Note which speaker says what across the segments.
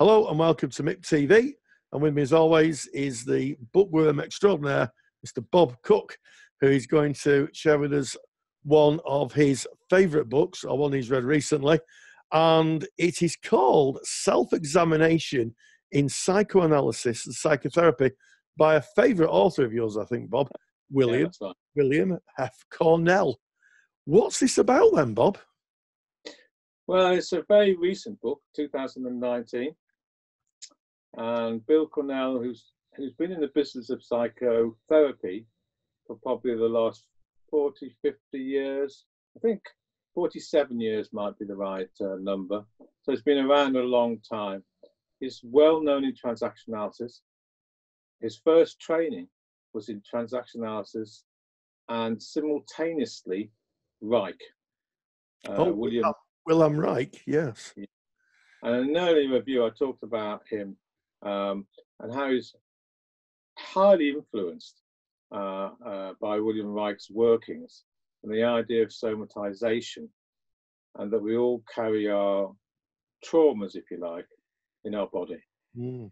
Speaker 1: Hello and welcome to Mick TV. And with me, as always, is the bookworm extraordinaire, Mr. Bob Cooke, who is going to share with us one of his favourite books, or one he's read recently. And it is called Self Examination in Psychoanalysis and Psychotherapy by a favourite author of yours, I think, Bob, William,
Speaker 2: Yeah, right.
Speaker 1: William F. Cornell. What's this about then, Bob?
Speaker 2: Well, it's a very recent book, 2019. And Bill Cornell, who's who's been in the business of psychotherapy for probably the last 40, 50 years. I think 47 years might be the right uh, number. So he's been around a long time. He's well known in transaction analysis. His first training was in transaction analysis and simultaneously Reich. Uh,
Speaker 1: Oh,
Speaker 2: William
Speaker 1: Wilhelm Reich, yes.
Speaker 2: And in an early review, I talked about him um, and how he's highly influenced uh, uh, by William Reich's workings and the idea of somatization, and that we all carry our traumas, if you like, in our body.
Speaker 1: Mm.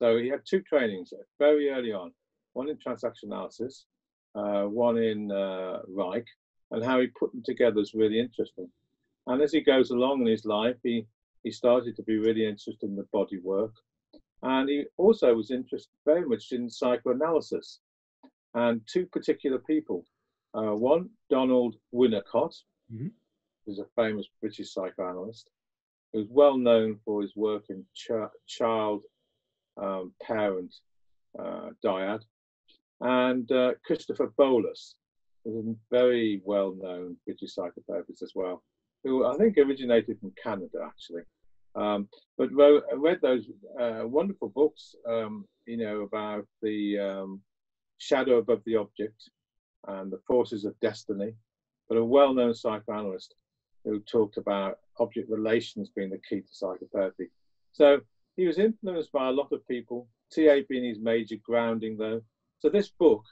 Speaker 2: So he had two trainings very early on one in transaction analysis, uh, one in uh, Reich, and how he put them together is really interesting. And as he goes along in his life, he, he started to be really interested in the body work. And he also was interested very much in psychoanalysis and two particular people. Uh, one, Donald Winnicott,
Speaker 1: Mhm.
Speaker 2: who's a famous British psychoanalyst, who's well known for his work in ch- child um, parent uh, dyad, and uh, Christopher Bollas, who's a very well known British psychotherapist as well, who I think originated from Canada actually. Um, but read those uh, wonderful books, um, you know, about the um, shadow above the object and the forces of destiny, but a well known psychoanalyst who talked about object relations being the key to psychotherapy. So he was influenced by a lot of people, TA being his major grounding though. So this book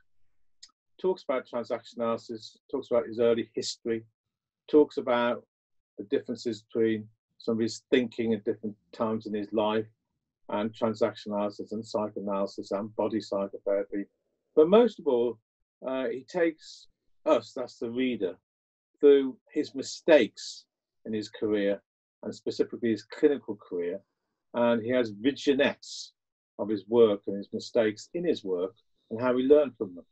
Speaker 2: talks about transaction analysis, talks about his early history, talks about the differences between some of his thinking at different times in his life, and transaction analysis and psychoanalysis and body psychotherapy. But most of all, uh, he takes us, that's the reader, through his mistakes in his career and specifically his clinical career. And he has vignettes of his work and his mistakes in his work and how he learned from them.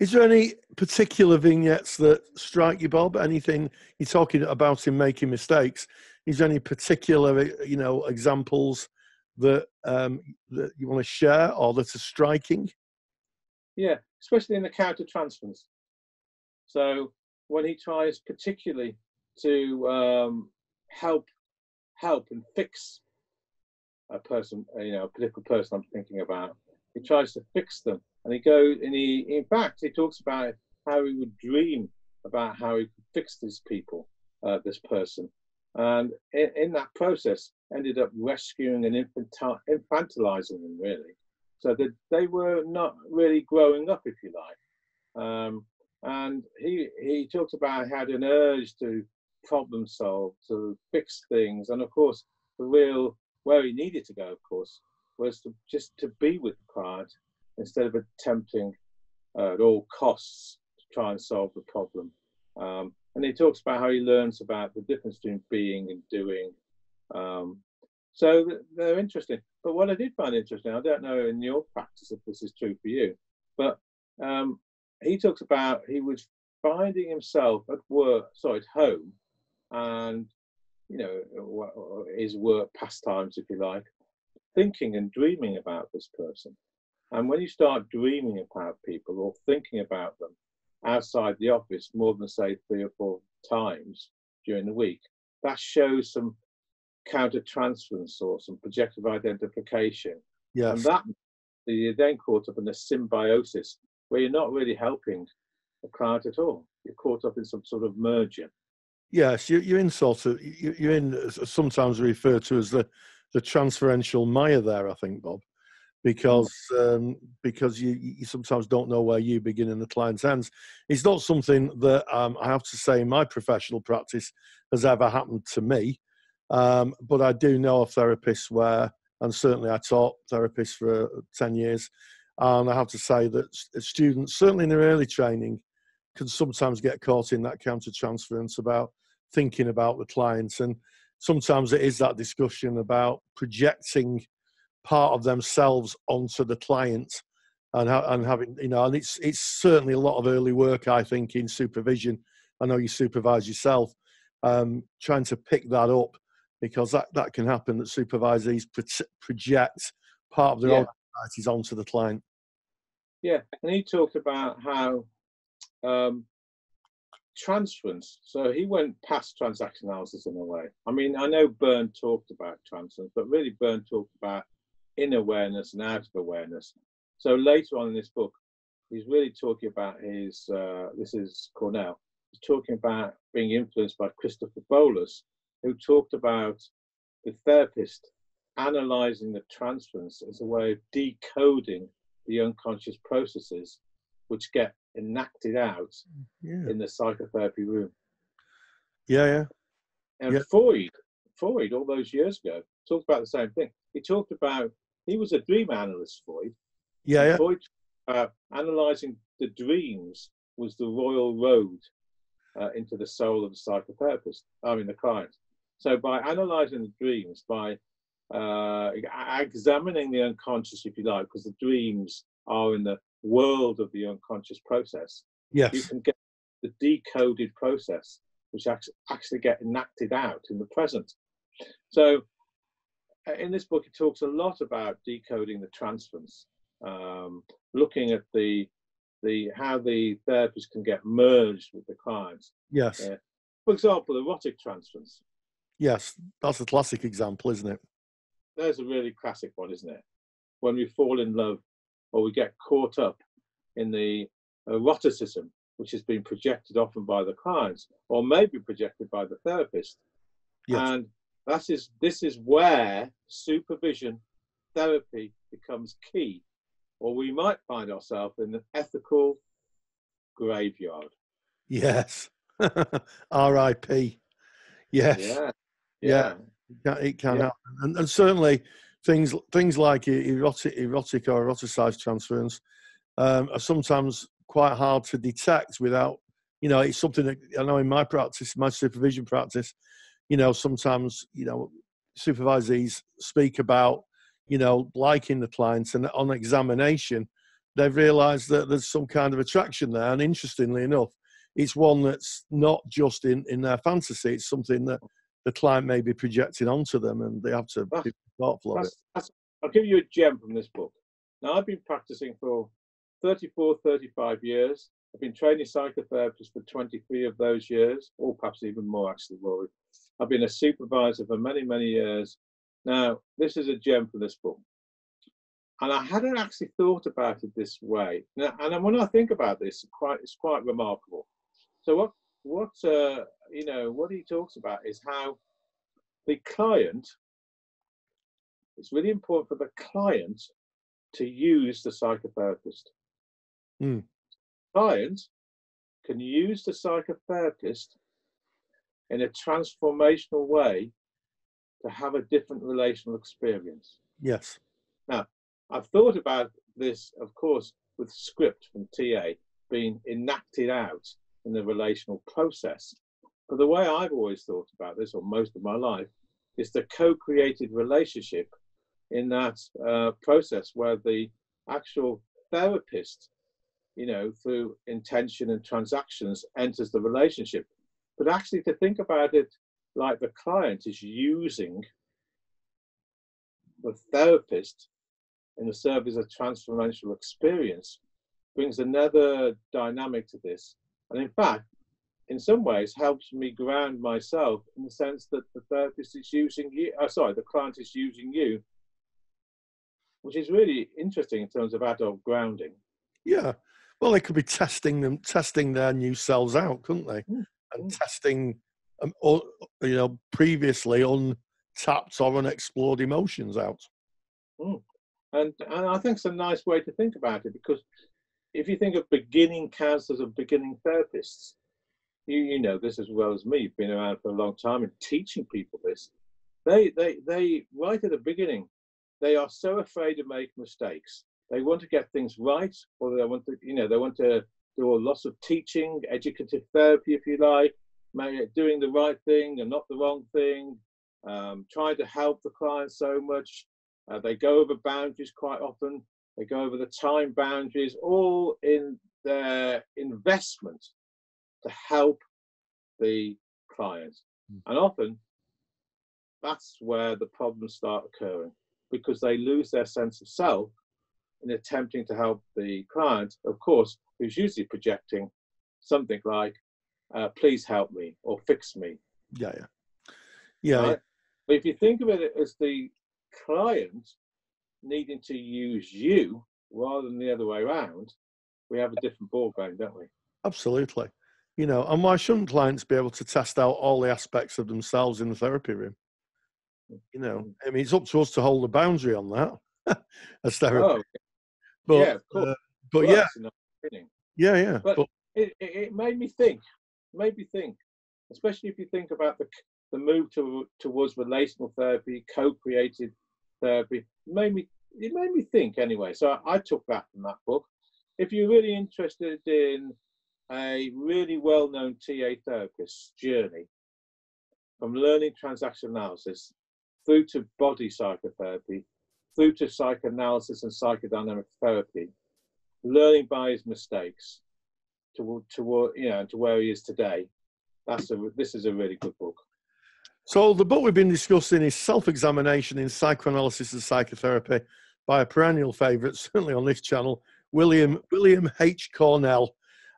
Speaker 1: Is there any particular vignettes that strike you, Bob? Anything you're talking about him making mistakes? Is there any particular, you know, examples that um, that you want to share or that are striking?
Speaker 2: Yeah, especially in the counter transfers. So when he tries particularly to um, help help and fix a person, you know, a political person I'm thinking about, he tries to fix them, and he goes and he, in fact, he talks about how he would dream about how he could fix these people, uh, this person, and in, in that process, ended up rescuing and infantil- infantilizing them really, so that they were not really growing up, if you like. Um, and he he talks about how an urge to problem solve, to fix things, and of course, the real where he needed to go, of course, was to just to be with the client instead of attempting uh, at all costs to try and solve the problem. Um, and he talks about how he learns about the difference between being and doing. Um, so they're interesting. But what I did find interesting, I don't know in your practice if this is true for you, but um, he talks about he was finding himself at work, sorry, at home, and you know his work pastimes, if you like, thinking and dreaming about this person. And when you start dreaming about people or thinking about them outside the office more than say three or four times during the week, that shows some counter transference or some projective identification. And that you're then caught up in a symbiosis where you're not really helping the client at all. You're caught up in some sort of merger.
Speaker 1: Yes, you, you're in sort of you- you're in sometimes referred to as the the transferential mire there. I think Bob, because um, because you you sometimes don't know where you begin and the client ends. It's not something that um, I have to say in my professional practice has ever happened to me. Um, but I do know of therapists where, and certainly I taught therapists for 10 years, and I have to say that students, certainly in their early training, can sometimes get caught in that counter transference about thinking about the clients. And sometimes it is that discussion about projecting part of themselves onto the client and, ha- and having, you know, and it's, it's certainly a lot of early work, I think, in supervision. I know you supervise yourself, um, trying to pick that up because that, that can happen that supervisees pro- project part of their yeah. own anxieties onto the client.
Speaker 2: Yeah, and he talked about how um, transference. So he went past transaction analysis in a way. I mean, I know Berne talked about transference, but really Berne talked about in awareness and out of awareness. So later on in this book, he's really talking about his. Uh, this is Cornell. He's talking about being influenced by Christopher Bollas, who talked about the therapist analyzing the transference as a way of decoding the unconscious processes which get enacted out yeah. in the psychotherapy room.
Speaker 1: Yeah, yeah.
Speaker 2: And
Speaker 1: yeah.
Speaker 2: Freud, Freud, all those years ago, talked about the same thing. He talked about he was a dream analyst, Freud.
Speaker 1: Yeah, yeah.
Speaker 2: Freud, uh, analyzing the dreams was the royal road uh, into the soul of the psychotherapist. I mean, the client. So by analyzing the dreams, by uh, examining the unconscious, if you like, because the dreams are in the world of the unconscious process.
Speaker 1: Yes.
Speaker 2: You can get the decoded process, which actually get enacted out in the present. So in this book, it talks a lot about decoding the transference, um, looking at the the how the therapist can get merged with the clients.
Speaker 1: Yes.
Speaker 2: Uh, for example, erotic transference.
Speaker 1: Yes, that's a classic example, isn't it?
Speaker 2: There's a really classic one, isn't it? When we fall in love or we get caught up in the eroticism which has been projected often by the clients or maybe projected by the therapist. Yes. And that is this is where supervision therapy becomes key, or we might find ourselves in an ethical graveyard.
Speaker 1: Yes. R.I.P. Yes.
Speaker 2: Yeah.
Speaker 1: Yeah. yeah. It can, yeah. happen, and, and certainly things things like erotic, erotic or eroticized transference um, are sometimes quite hard to detect without, you know, it's something that I know in my practice, my supervision practice, you know, sometimes, you know, supervisees speak about, you know, liking the clients and on examination, they've realized that there's some kind of attraction there. And interestingly enough, it's one that's not just in, in their fantasy, it's something that the client may be projecting onto them and they have to be thoughtful of it.
Speaker 2: I'll give you a gem from this book. Now, I've been practicing for 34, 35 years. I've been training psychotherapists for 23 of those years, or perhaps even more, actually, Rory. I've been a supervisor for many, many years. Now, this is a gem from this book. And I hadn't actually thought about it this way. Now, and when I think about this, quite, it's quite remarkable. So what, what uh, you know, what he talks about is how the client, it's really important for the client to use the psychotherapist.
Speaker 1: Mm.
Speaker 2: Client can use the psychotherapist in a transformational way to have a different relational experience.
Speaker 1: Yes.
Speaker 2: Now, I've thought about this, of course, with script from TA being enacted out in the relational process. But the way I've always thought about this, or most of my life, is the co created relationship in that uh, process where the actual therapist, you know, through intention and transactions enters the relationship. But actually, to think about it like the client is using the therapist in the service of transformational experience brings another dynamic to this. And in fact, in some ways helps me ground myself in the sense that the therapist is using you, uh, sorry, the client is using you, which is really interesting in terms of adult grounding.
Speaker 1: Yeah. Well, they could be testing them, testing their new selves out, couldn't they? Mm. And mm. testing, um, or, you know, previously untapped or unexplored emotions out.
Speaker 2: Mm. And, and I think it's a nice way to think about it because if you think of beginning counselors and beginning therapists, you, you know this as well as me, you've been around for a long time and teaching people this. they they they right at the beginning, they are so afraid to make mistakes. They want to get things right, or they want to, you know, they want to do a lot of teaching, educative therapy, if you like, doing the right thing and not the wrong thing, um, trying to help the client so much. Uh, they go over boundaries quite often. They go over the time boundaries, all in their investment to help the client. Mm. And often that's where the problems start occurring because they lose their sense of self in attempting to help the client, of course, who's usually projecting something like, uh, please help me or fix me.
Speaker 1: Yeah, yeah. Yeah. Right?
Speaker 2: But if you think of it as the client needing to use you rather than the other way around, we have a different ball game, don't we?
Speaker 1: Absolutely. You know, and why shouldn't clients be able to test out all the aspects of themselves in the therapy room? You know, mm. I mean, it's up to us to hold a boundary on that as therapy. Oh,
Speaker 2: but, yeah, of course. Uh,
Speaker 1: but yeah, yeah, yeah.
Speaker 2: But, but it, it made me think. Made me think, especially if you think about the the move to, towards relational therapy, co-created therapy. It made me it made me think anyway. So I, I took that from that book. If you're really interested in a really well-known TA therapist's journey from learning transaction analysis through to body psychotherapy, through to psychoanalysis and psychodynamic therapy, learning by his mistakes to, to, you know, to where he is today. That's a, this is a really good book.
Speaker 1: So the book we've been discussing is Self-Examination in Psychoanalysis and Psychotherapy by a perennial favourite, certainly on this channel, William William H. Cornell.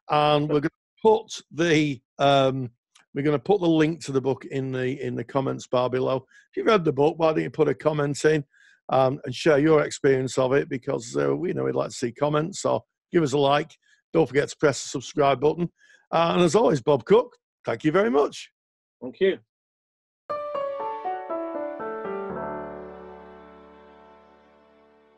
Speaker 1: And we're going to put the um, we're going to put the link to the book in the in the comments bar below. If you've read the book, why don't you put a comment in um, and share your experience of it? Because uh, we know we'd like to see comments. So give us a like. Don't forget to press the subscribe button. Uh, and as always, Bob Cooke, thank you very much.
Speaker 2: Thank you.